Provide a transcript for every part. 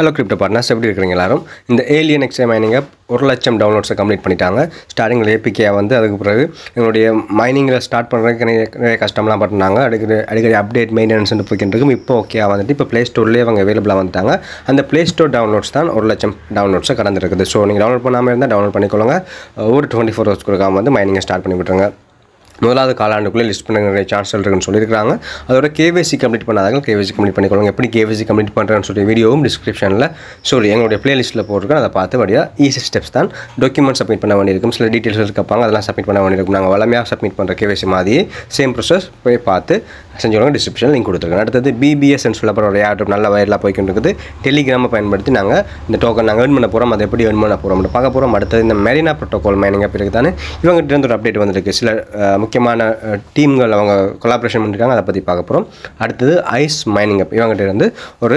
Hello crypto partners எப்படி இருக்கிறீங்க எல்லாரும்? இந்த ஏலியன் எக்ஸே மைனிங் ஆப் ஒரு லட்சம் டவுன்லோட்ஸை கம்ப்ளீட் பண்ணிட்டாங்க. ஸ்டார்டிங்கில் ஏபிகே வந்து அதுக்கு பிறகு எங்களுடைய மைனிங்கில் ஸ்டார்ட் பண்ணுறதுக்கு நிறைய நிறைய கஷ்டம்லாம் பண்ணாங்க அடிக்கடி அடிக்கடி அப்டேட் மெயின்டெனன்ஸ் போய்கிட்டு இருக்கும் இப்போ ஓகே வந்துட்டு இப்போ ப்ளே ஸ்டோர்லேயே அவங்க அவைலபிளாக வந்துட்டாங்க. அந்த ப்ளே ஸ்டோர் டவுன்லோட்ஸ் தான் ஒரு லட்சம் டவுன்லோட்ஸை கடந்துருக்குது. ஸோ நீங்கள் டவுன்லோட் பண்ணாமல் இருந்தால் டவுன்லோட் பண்ணிக்கொள்ளுங்க. ஒரு டுவெண்ட்டி ஃபோர் ஹவர்ஸ் கொடுக்காம வந்து மைனிங்கை ஸ்டார்ட் பண்ணி விட்டுருங்க முதலாவது காலாண்டுக்குள்ளே லிஸ்ட் பண்ண நிறைய சான்ஸ் இருக்குன்னு சொல்லியிருக்காங்க அதோட கேவிசி கம்ப்ளீட் பண்ணாதாங்க கேவிசி கம்ப்ளீட் பண்ணிக்கொள்ளுங்க. எப்படி கேவிசி கம்ப்ளீட் பண்ணுறேன்னு சொல்லி வீடியோவும் டிஸ்கிரிப்ஷனில் சொல்லி எங்களுடைய பிளேலிஸ்ட்டில் போட்டிருக்கோம் அதை பார்த்து வழியாக ஈஸி ஸ்டெப்ஸ் தான். டாக்குமெண்ட் சப்மிட் பண்ண வேண்டியிருக்கும். சில டீட்டெயில்ஸ் இருக்காங்க அதெல்லாம் சப்மிட் பண்ண வேண்டியிருக்கும். நாங்கள் வளமையாக சப்மிட் பண்ணுற கேவிசி மாதிரியே சேம் ப்ரொசஸ் போய் பார்த்து செஞ்சவங்க டிஸ்கிரிப்ஷன் லிங்க் கொடுத்துருக்கேன். அடுத்தது பிபிஎஸ்ன்னு சொல்லப்படுற ஒரு ஆட் நல்ல வயரில் போய்க்கிட்டு இருக்குது. டெலிகிராமை பயன்படுத்தி நாங்கள் இந்த டோக்கன் நாங்கள் ஏர்ன் பண்ண போகிறோம் அதை எப்படி ஏர்ன் பண்ண போகிறோம் பார்க்க போகிறோம் அடுத்தது இந்த மெரினா ப்ரோட்டோகால் மைனிங் பிறகு தானே இவங்ககிட்ட இருந்து ஒரு அப்டேட் வந்திருக்கு. சில முக்கியமான டீம்கள் அவங்க கொலாபரேஷன் பண்ணியிருக்காங்க அதை பற்றி பார்க்க போகிறோம் அடுத்தது ஐஸ் மைனிங் அப் இவங்ககிட்ட இருந்து ஒரு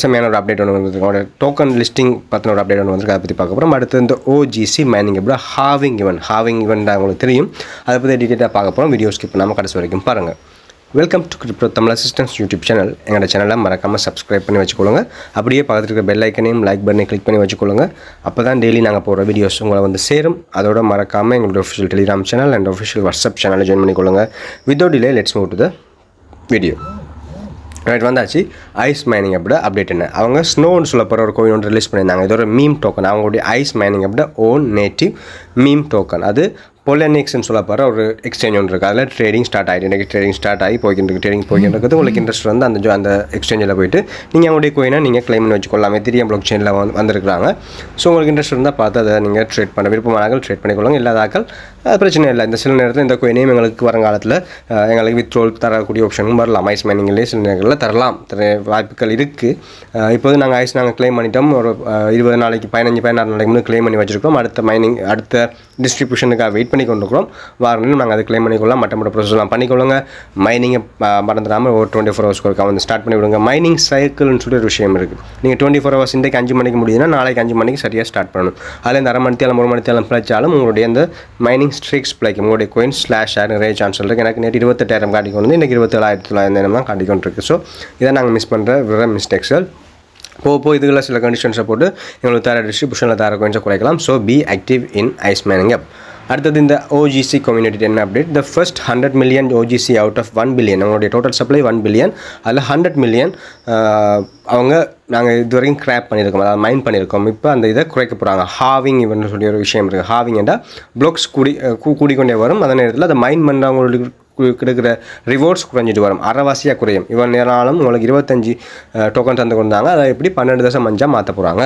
செம்மையான ஒரு அப்டேட் ஒன்று வந்திருக்கு. அவங்களோட டோக்கன் லிஸ்டிங் பற்றின ஒரு அப்டேட் ஒன்று வந்திருக்கு அதை பற்றி பார்க்க போகிறோம் அடுத்து இந்த ஓஜிசி மைனிங் அப்படி ஹாவிங் இவன் ஹாவிங் இவன் உங்களுக்கு தெரியும். அதை பற்றி டீட்டெயிலாக பார்க்க போகிறோம் வீடியோ ஸ்கிப் பண்ணாமல் கடைசி வரைக்கும் பாருங்கள் welcome to crypto Tamil assistance YouTube channel எங்களோட சேனலை மறக்காமல் சப்ஸ்கிரைப் பண்ணி வச்சுக்கொள்ளுங்க. அப்படியே பக்கத்தில் இருக்கிற பெல் ஐக்கனையும் லைக் பட்டனை கிளிக் பண்ணி வச்சுக்கொள்ளுங்க. அப்போ தான் டெய்லி நாங்கள் போகிற வீடியோஸ் உங்களை வந்து சேரும். அதோட மறக்காமல் எங்களோட official Telegram channel and official WhatsApp சேனலை ஜாயின் பண்ணிக்கொள்ளுங்க. Without delay let's move to the video right வந்தாச்சு. ஐஸ் மைனிங் அப்படி அப்டேட் என்ன? அவங்க ஸ்னோன்னு சொல்ல போகிற ஒரு கோயின் ஒன்று ரிலீஸ் பண்ணியிருந்தாங்க. இது ஒரு மீம் டோக்கன் அவங்களுடைய ஐஸ் மைனிங் அப்படி ஓன் நேட்டிவ் மீம் டோக்கன் அது பொலனிக்ஸ்னு சொல்ல போகிற ஒரு எக்ஸ்சேஞ்ச் ஒன்று இருக்குது அதில் ட்ரேடிங் ஸ்டார்ட் ஆகிட்டு எனக்கு ட்ரேடிங் ஸ்டார்ட் ஆகி போய்கிட்டு இருக்கு. ட்ரேடிங் போய்கிட்டு இருக்குது. உங்களுக்கு இன்ட்ரெஸ்ட் வந்து அந்த அந்த எக்ஸ்சேஞ்சில் போயிட்டு நீங்கள் அவங்களுடைய கோயினை நீங்கள் claim பண்ணி வச்சுக்கொள்ளலாம். எத்திரியம் பிளாக் செயினில் வந்து வந்திருக்காங்க ஸோ உங்களுக்கு இன்ட்ரெஸ்ட் இருந்தால் பார்த்து அதை நீங்கள் ட்ரேட் பண்ண விருப்பமானாக்கள் ட்ரேட் பண்ணிக்கொள்ளுங்க. இல்லாதாக்கள் அது பிரச்சனை இல்லை. இந்த சில நேரத்தில் இந்த கோயினையும் எங்களுக்கு வருங்காலத்தில் எங்களுக்கு வித்ரோல் தரக்கூடிய ஆப்ஷனும் வரலாம். ஐஸ் மைனிங்லேயே சில நேரங்களில் தரலாம். வாய்ப்புகள் இருக்குது இப்போது நாங்கள் ஐஸ் நாங்கள் க்ளைம் பண்ணிட்டோம். ஒரு இருபது நாளைக்கு பதினஞ்சு பதினாறு நாளைக்கு முன்னாடி க்ளைம் பண்ணி வச்சுருக்கோம் அடுத்த மைனிங் அடுத்த டிஸ்ட்ரிபியூஷனுக்காக வெயிட் பண்ணி கொண்டிருக்கிறோம். வாரணும் நாங்கள் அதை க்ளைம் பண்ணிக்கொள்ளலாம். மற்ற மற்ற ப்ரொசஸ்லாம் பண்ணிக்கொள்ளுங்க. மைனிங்கை மறந்துடாமல் ஒரு டுவெண்ட்டி ஃபோர் ஹவர்ஸ்க்கு ஒருக்கா வந்து ஸ்டார்ட் பண்ணி விடுங்க மைனிங் சைக்கிள்னு சொல்லி ஒரு விஷயம் இருக்குது நீங்கள் டுவெண்ட்டி ஃபோர் ஹவர்ஸ் இன்றைக்கு அஞ்சு மணிக்கு முடியுதுன்னா நாளைக்கு அஞ்சு மணிக்கு சரியாக ஸ்டார்ட் பண்ணணும். அதில் இந்த அரை மணித்தாலும் ஒரு மணித்தாலும் பிழைச்சாலும் உங்களுடைய அந்த மைனிங் ஸ்ட்ரிக்ஸ் பிழைக்கும். உங்களுடைய கோயின் ஸ்லாஷ் ஆக நிறைய சான்ஸ் இருக்குது எனக்கு நேற்று இருபத்தெட்டாயிரம் காட்டிக்கொண்டு வந்து இன்றைக்கி இருபத்தேழாயிரத்தி தொள்ளாயிரம் தான் காட்டிக்கொண்டு இருக்குது ஸோ இதை நாங்கள் மிஸ் பண்ணுற வேறு மிஸ்டேக்ஸ்கள் போக போக இதுக்கெல்லாம் சில கண்டிஷன்ஸை போட்டு எங்களுக்கு தர டிஸ்ட்ரிபியூஷனில் தர கொஞ்சம் குறைக்கலாம். So be active in ice mining app அடுத்தது இந்த ஓஜிசி கம்யூனிட்டி என்ன update the first hundred million OGC out of one billion நம்மளுடைய டோட்டல் சப்ளை ஒன் பில்லியன் அதில் ஹண்ட்ரட் மில்லியன் அவங்க நாங்கள் இது வரைக்கும் கிராப் பண்ணியிருக்கோம். அதாவது மைண்ட் பண்ணியிருக்கோம். இப்போ அந்த இதை குறைக்க போகிறாங்க ஹாவிங் இவன் சொல்லி ஒரு விஷயம் இருக்குது ஹாவிங் என்றால் ப்ளோக்ஸ் கூடி கூடிக்கொண்டே வரும். அதே நேரத்தில் அதை மைண்ட் பண்ணுறவங்களுக்கு கிடைக்கிற ரிவார்ட்ஸ் குறைஞ்சிட்டு வரும். அரைவாசியாக குறையும். இவன் நேராலும் உங்களுக்கு இருபத்தஞ்சி டோக்கன் தந்து கொண்டாங்க அதை எப்படி பன்னெண்டு தசம் அஞ்சாக மாற்ற போகிறாங்க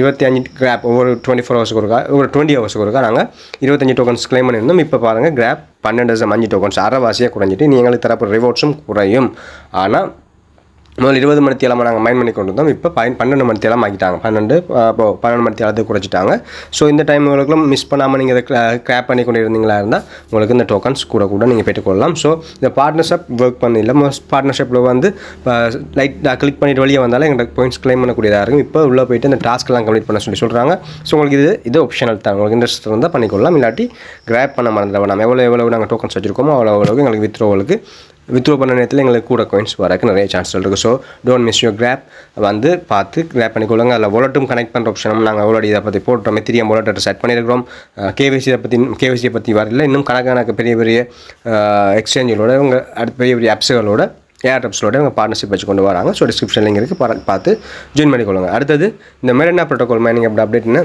இருபத்தி அஞ்சு கிராப் ஒவ்வொரு டுவெண்ட்டி ஃபோர் ஹவர்ஸுக்கு ஒருக்கா ஒரு டுவெண்ட்டி ஹவர்ஸுக்கு ஒருக்கா நாங்கள் இருபத்தஞ்சி டோக்கன்ஸ் கிளைம் பண்ணியிருந்தோம். இப்போ பாருங்கள் கிராப் பன்னெண்டு தசம் அஞ்சு டோக்கன்ஸ் அரைவாசியாக குறைஞ்சிட்டு நீங்களுக்கு தரப்பு ரிவார்ட்ஸும் குறையும். ஆனால் முதல் இருபது மணி தேலமாக நாங்கள் மைண்ட் பண்ணி கொண்டு வந்தோம் இப்போ பயன் பன்னெண்டு மணி தேலம் ஆக்கிட்டாங்க பன்னெண்டு இப்போ பன்னெண்டு மணி தேலத்துக்கு குறைச்சிட்டாங்க. ஸோ இந்த டைம் உங்களுக்குலாம் மிஸ் பண்ணாமல் நீங்கள் இதை கிராப் பண்ணி கொண்டு இருந்தீங்களா இருந்தால் உங்களுக்கு இந்த டோக்கன்ஸ் கூட கூட நீங்கள் பெற்றுக்கொள்ளலாம். ஸோ இந்த பார்ட்னர்ஷிப் ஒர்க் பண்ணல மோஸ்ட் பார்ட்னர்ஷிப்பில் வந்து லைட் கிளிக் பண்ணிட்டு வெளியே வந்தாலும் எங்களுக்கு பாயிண்ட்ஸ் கிளைம் பண்ணக்கூடியதாக இருக்கும். இப்போ உள்ளே போயிட்டு இந்த டாஸ்க்லாம் கம்ப்ளீட் பண்ண சொல்லி சொல்கிறாங்க ஸோ உங்களுக்கு இது இது ஆப்ஷனல் தான். உங்களுக்கு இன்ட்ரெஸ்ட் இருந்தால் பண்ணிக்கொள்ளலாம். இல்லாட்டி கிராப் பண்ண மறந்துட நம்ம எவ்வளோ எவ்வளோ நாங்கள் டோக்கன்ஸ் வச்சுருக்கோமோ அவ்வளோ அவ்வளோக்கு எங்களுக்கு வித்ரோவலுக்கு வித்ரோ பண்ண நேரத்தில் எங்களுக்கு கூட கோயின்ஸ் வரக்கு நிறைய சான்ஸ்கள் இருக்குது so don't miss your grab வந்து பார்த்து கிராப் பண்ணிக்கொள்ளுங்க. அதில் வாலெட்டும் கனெக்ட் பண்ணுற ஆப்ஷனும் நாங்கள் ஆல்ரெடி இதை பற்றி போட்டோம். மெத்திரியம் வாலெட்டை செட் பண்ணியிருக்கிறோம் கேவிசி பற்றி கேவிசியை பற்றி வரல. இன்னும் கணக்கான பெரிய பெரிய எக்ஸ்சேஞ்சுகளோட இவங்க அடுத்த பெரிய பெரிய ஆப்ஸுகளோட ஏர் ஆப்ஸோட இவங்க பார்ட்னர்ஷிப் வச்சு கொண்டு வராங்க. ஸோ டிஸ்கிரிப்ஷன் லிங்க் இருக்குது பார்த்து ஜாயின் பண்ணிக்கொள்ளுங்க. அடுத்தது இந்த மெரினா ப்ரோட்டோகால் மைனிங் அப்படி அப்டேட்னு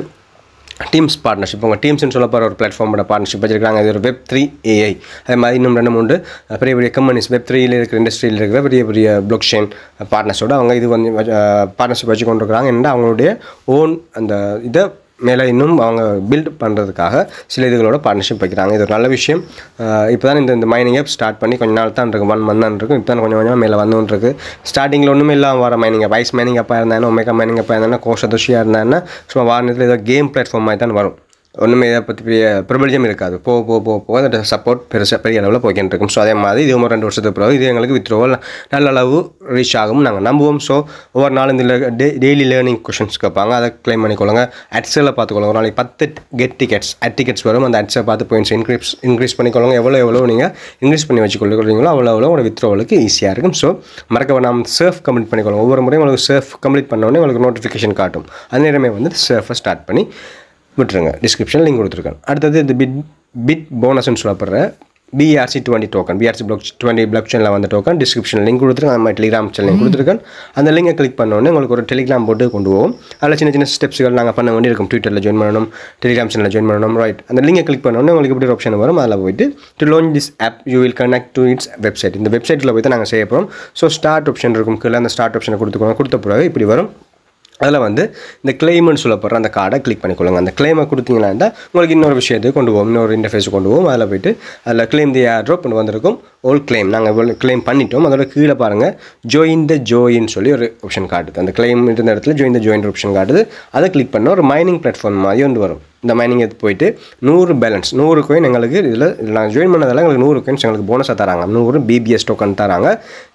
டீம்ஸ் பார்ட்னர்ஷிப் உங்கள் டீம்ஸ்னு சொல்ல போகிற ஒரு பிளாட்ஃபார்மோட பார்ட்னர்ஷிப் வச்சிருக்காங்க இது ஒரு வெப் த்ரீ ஏஐ அதே மாதிரி இன்னும் ரெண்டு மூணு பெரிய பெரிய கம்பெனிஸ் வெப் த்ரீயில் இருக்கிற இண்டஸ்ட்ரியில் இருக்கிற பெரிய பெரிய பிளாக் செயின் பார்ட்னர்ஸோடு அவங்க இது வந்து பார்ட்னர்ஷிப் வச்சு கொண்டு இருக்கிறாங்க என்ன அவங்களுடைய ஓன் அந்த இதை மேலே இன்னும் அவங்க பில்ட் பண்ணுறதுக்காக சில இதுகளோட பார்ட்னர்ஷிப் வைக்கிறாங்க. இது ஒரு நல்ல விஷயம். இப்போ தான் இந்த இந்த மைனிங் ஆப் ஸ்டார்ட் பண்ணி கொஞ்ச நாள் தான் இருக்கு. ஒன் மந்த் தான் இருக்கும் இப்போ தான் கொஞ்சம் கொஞ்சமாக மேலே வந்துன்னு இருக்கு. ஸ்டார்டிங்கில் ஒன்றுமே இல்லாமல் வர மைனிங் ஆப் ஐஸ் மைனிங் அப்பா இருந்தாங்கன்னா ஒமேகா மைனிங் அப்பாக இருந்தாங்கன்னா கோஷ இருந்தாங்கன்னா இருந்தானே சும்மா வாரத்தில் ஏதோ கேம் பிளாட்ஃபார்ம் மாதிரி தான் வரும். ஒன்றுமே இதை பற்றி பெரிய பிரபலியம் இருக்காது. போக போக போக போக அந்த சப்போர்ட் பெருசாக பெரிய அளவில் போய்கிட்டு இருக்கும். ஸோ அதே மாதிரி இது ஒரு ரெண்டு வருஷத்துக்கு பிறகு இது எங்களுக்கு வித்ரோவல் நல்ல அளவு ரீச் ஆகும் நாங்கள் நம்புவோம். ஸோ ஒவ்வொரு நாளும் இந்த டே டெய்லி லேர்னிங் கொஷின்ஸ் கேட்பாங்க. அதை க்ளைம் பண்ணிக்கொள்ளுங்க. அட்ஸில் பார்த்துக்கொள்ளுங்க. ஒரு நாளைக்கு பத்து கெட் டிக்கெட்ஸ் அட் டிக்கெட்ஸ் வரும். அந்த அட்ஸை பார்த்து பாயிண்ட்ஸ் இன்க்ரீஸ் இன்க்ரீஸ் பண்ணிக்கொள்ளுங்க. எவ்வளோ எவ்வளோ நீங்கள் இன்க்ரீஸ் பண்ணி வச்சுக்கொள்ளுறீங்களோ அவ்வளோ அவ்வளோ உங்களோட வித்ரோவலுக்கு ஈஸியாக இருக்கும். ஸோ மறக்க நாம் சர்ஃப் கம்ப்ளீட் பண்ணிக்கொள்ளுங்க. ஒவ்வொரு முறையும் உங்களுக்கு சர்ஃப் கம்ப்ளீட் பண்ணோடனே உங்களுக்கு நோட்டிஃபிகேஷன் காட்டும். அந்த நேரமே வந்து சர்ஃபை ஸ்டார்ட் பண்ணி விட்டுருங்க. டிஸ்கிரிப்ஷனில் லிங்க் கொடுத்துருக்கேன். அடுத்தது இந்த பிட் பிட் போனஸ்ன்னு சொல்லப்படுற BRC twenty token BRC block twenty block சேனலில் வந்த டோக்கன் டிஸ்கிரிப்ஷன் லிங்க் கொடுத்துருக்கேன். நம்ம டெலிகிராம் சேனல் கொடுத்துருக்கேன். அந்த லிங்கை கிளிக் பண்ணோடனே உங்களுக்கு ஒரு டெலிகிராம் போட்டு கொண்டு போவோம். அதில் சின்ன சின்ன ஸ்டெப்ஸ்கள் நாங்கள் பண்ண வேண்டியிருக்கும் ட்விட்டரில் ஜாயின் பண்ணணும் டெலிகிராம் சேனலில் ஜாயின் பண்ணணும். ரைட் அந்த லிங்கை கிளிக் பண்ணோடனே உங்களுக்கு இப்படி ஒரு ஆப்ஷன் வரும். அதில் போயிட்டு to loan this app you will connect to its website இந்த வெப்சைட்டில் போய் தான் நாங்கள் செய்ய போகிறோம் ஸோ ஸ்டார்ட் ஆப்ஷன் இருக்கும். கீழே அந்த ஸ்டார்ட் ஆப்ஷனை கொடுத்துக்கோங்க. கொடுத்த பிறகு இப்படி வரும். அதில் வந்து இந்த கிளைம்னு சொல்லப்படுற அந்த கார்டை கிளிக் பண்ணிக்கொள்ளுங்க. அந்த கிளைமை கொடுத்தீங்கன்னா இருந்தால் உங்களுக்கு இன்னொரு விஷயத்துக்கு கொண்டு போவோம் இன்னொரு இன்டர்ஃபேஸ் கொண்டு போவோம் அதில் போய்ட்டு அதில் கிளைம் தி ஏர் ட்ராப் வந்திருக்கும். ஓல் கிளைம் நாங்கள் கிளைம் பண்ணிட்டோம். அதோட கீழே பாருங்கள் ஜோயின் த ஜோயின்னு சொல்லி ஒரு ஆப்ஷன் காட்டுது அந்த கிளைம் இருந்த இடத்துல ஜோயின் த ஜோயின் ஆப்ஷன் காட்டுது அதை கிளிக் பண்ணால் ஒரு மைனிங் பிளாட்ஃபார்ம் மாதிரி ஒன்று வரும். இந்த மைனிங் எடுத்து போயிட்டு நூறு பேலன்ஸ் நூறு கோயின் எங்களுக்கு இதில் நாங்கள் ஜாயின் பண்ணதால் எங்களுக்கு நூறு கோயின்ஸ் எங்களுக்கு போனஸாக தராங்க. நூறு பிபிஎஸ் டோக்கன் தராங்க.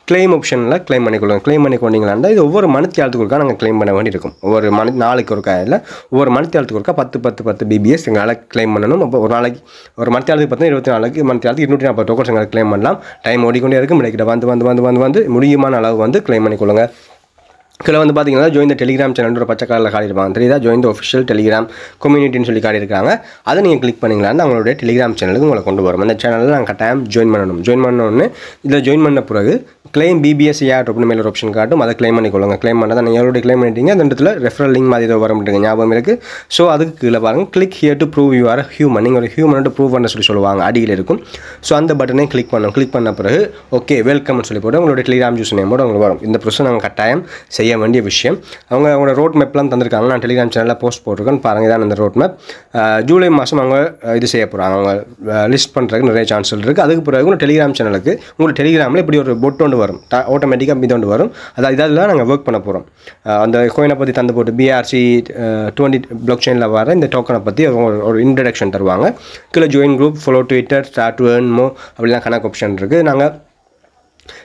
கிளைம் ஆப்ஷனில் கிளைம் பண்ணிக்கொள்ளுங்க. கிளைம் பண்ணி கொண்டீங்களா இது ஒவ்வொரு மணித்தியாலத்துக்கு ஒருக்கா நாங்கள் கிளைம் பண்ண வேண்டியிருக்கும். ஒவ்வொரு மணி நாளைக்கு ஒருக்கா இல்லை ஒவ்வொரு மணித்தியாலத்துக்கு ஒருக்கா பத்து பத்து பத்து பிபிஎஸ் எங்களால் கிளைம் பண்ணணும். அப்போ ஒரு நாளைக்கு ஒரு மணித்தியாலத்துக்கு பார்த்தா இருபத்தி நாளைக்கு மணித்தியாலத்துக்கு இருநூற்றி நாற்பது டோக்கன்ஸ் எங்களுக்கு கிளைம் பண்ணலாம். டைம் ஓடிக்கொண்டே இருக்கும். இடைக்கிட்ட வந்து வந்து வந்து வந்து வந்து முடியுமான அளவு வந்து கிளைம் பண்ணிக்கொள்ளுங்க. கீழே வந்து பார்த்தீங்கன்னா ஜோயின் த டெலிகிராம் சேனல் ஒரு பச்சை கலரில் காட்டியிருப்பாங்க. தெரியுதா? ஜோயின் த ஒஃபிஷியல் டெலிகிராம் கம்யூனிட்டின்னு சொல்லி காட்டியிருக்காங்க. அதை நீங்கள் கிளிக் பண்ணிங்களான்னு அவங்களுடைய டெலிகிராம் சேனலுக்கு உங்களை கொண்டு வரும். அந்த சேனலில் நாங்கள் கட்டாயம் ஜாயின் பண்ணணும். ஜாயின் பண்ணோன்னு இதில் ஜாயின் பண்ண பிறகு கிளைம் பிபிஎஸ் ஏர் அப்படின்னு மேலே ஒரு ஆப்ஷன் காட்டும். அதை கிளைம் பண்ணிக்கொள்ளுங்க. கிளைம் பண்ணால் நீங்கள் எவ்வளோ கிளைம் பண்ணிட்டீங்க. அந்த இடத்துல ரெஃபரல் லிங்க் மாதிரி ஏதோ வர ஞாபகம் இருக்குது ஸோ அதுக்கு கீழே பாருங்கள் click here to prove you are human நீங்கள் ஒரு ஹியூமன் ப்ரூவ் பண்ண சொல்லி சொல்லுவாங்க. அடியில் இருக்கும். ஸோ அந்த பட்டனை கிளிக் பண்ணணும். கிளிக் பண்ண பிறகு ஓகே வெல்கம்னு சொல்லி போட்டு உங்களோட டெலிகிராம் ஜூஸ் நேமோட உங்களுக்கு வரும். இந்த ப்ரொசஸ் நாங்கள் கட்டாயம் செய்ய வேண்டிய விஷயம். அவங்க அவங்களோட ரோட் மேப்லாம் தந்திருக்காங்க. நான் டெலிகிராம் சேனலில் போஸ்ட் போட்டிருக்கேன். பாருங்கள் இதான் அந்த ரோட் மேப் ஜூலை மாதம் அவங்க இது செய்ய போகிறாங்க அவங்க லிஸ்ட் பண்ணுறதுக்கு நிறைய சான்ஸ்கள் இருக்குது அதுக்கு பிறகு உங்கள் டெலிகிராம் சேனலுக்கு உங்களுக்கு டெலிகிராமில் இப்படி ஒரு பொட் ஒன்று வரும். ஆட்டோமேட்டிக்காக இது ஒன்று வரும். அதாவது இதில் நாங்கள் ஒர்க் பண்ண போகிறோம் அந்த கோயினை பற்றி தந்து போட்டு பிஆர்சி டுவெண்ட்டி பிளாக் செயினில் வர இந்த டோக்கனை பற்றி அவங்க ஒரு- ஒரு இன்ட்ரடக்ஷன் தருவாங்க. கீழே join group follow Twitter start to அப்படிலாம் கணக்கு ஆப்ஷன் இருக்குது நாங்கள்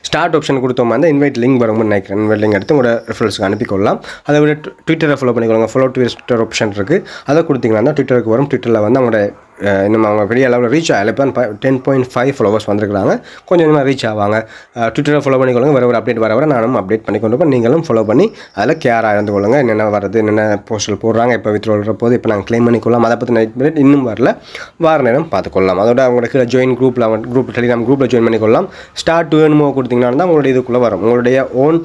ஸ்டார்ட் ஆப்ஷன் கொடுத்தோமா அந்த இன்வைட் லிங்க் வரும்னு நினைக்கிறேன். இன்வைட் லிங்க் எடுத்து உங்களோட ரெஃபரன்ஸ்க்கு அனுப்பிக்கொள்ளலாம். அதை விட ட்விட்டரை ஃபாலோ பண்ணிக்கொள்ளுங்க. ஃபாலோ ட்விட்டர் ஆப்ஷன் இருக்குது அதை கொடுத்தீங்கன்னா ட்விட்டருக்கு வரும். ட்விட்டரில் வந்து அவங்களோட இன்னும் அவங்க பெரிய அளவில் ரீச் ஆகல. இப்போ டென் பாயிண்ட் ஃபைவ் ஃபாலோவர்ஸ் வந்திருக்காங்க கொஞ்சம் கொஞ்சமாக ரீச் ஆவாங்க. ட்விட்டரில் ஃபாலோ பண்ணிக்கொள்ளுங்க. வர ஒரு அப்டேட் வர வர நானும் அப்டேட் பண்ணி கொண்டு போய் நீங்களும் ஃபாலோ பண்ணி அதில் கேராக இருந்து கொள்ளுங்க. என்னென்ன வருது என்னென்ன போஸ்டல் போடுறாங்க இப்போ வித்ரோல்ற போது இப்போ நாங்கள் க்ளைம் பண்ணிக்கொள்ளலாம். அதை பற்றி நைட் மினிட் இன்னும் வரல. வார நேரம் பார்த்துக்கொள்ளலாம். அதோட அவங்களோட கீழே ஜாயின் குரூப்பில் குரூப் டெலிகிராம் குரூப்பில் ஜாயின் பண்ணிக்கொள்ளலாம். ஸ்டார்ட் டு என்மோ கொடுத்தீங்கன்னா தான் உங்களுடைய இதுக்குள்ளே வரும். உங்களுடைய ஓன்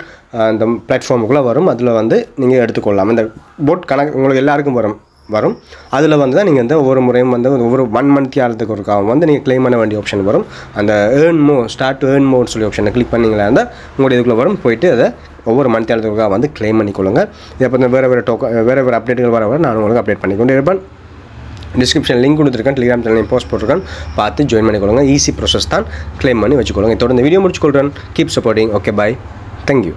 அந்த பிளாட்ஃபார்முக்குள்ளே வரும். அதில் வந்து நீங்கள் எடுத்துக்கொள்ளலாம். இந்த போட் கணக்கு உங்களுக்கு எல்லாருக்கும் வரும். வரும். அதில் வந்து தான் நீங்கள் வந்து ஒவ்வொரு முறையும் வந்து ஒவ்வொரு ஒன் மந்த் ஆகிறதுக்கு ஒரு வந்து நீங்கள் க்ளைம் பண்ண வேண்டிய ஆப்ஷன் வரும். அந்த ஏர்ன் மோ ஸ்டார்ட் ஏர்ன் மோன்னு சொல்லி ஆப்ஷனை கிளிக் பண்ணிங்களா இருந்தால் உங்களுடைய இதுக்குள்ளே வரும். போயிட்டு அதை ஒவ்வொரு மந்த் ஆகிறதுக்காக வந்து க்ளைம் பண்ணிக்கொள்ளுங்க. இதை பற்றி வேறு வேறு டோக்க வேறு வேறு அப்டேட்டுகள் வர வர நான் உங்களுக்கு அப்டேட் பண்ணிக்கொண்டே இருப்பேன். டிஸ்கிரிப்ஷன் லிங்க் கொடுத்துருக்கேன். டெலிகிராம் சேனல் போஸ்ட் போட்டிருக்கேன். பார்த்து ஜாயின் பண்ணிக்கொள்ளுங்க. ஈஸி ப்ரொசஸ் தான் க்ளைம் பண்ணி வச்சுக்கொள்ளுங்க. தொடர்ந்து video முடிச்சுக்கொள்கிறேன் keep supporting okay bye thank you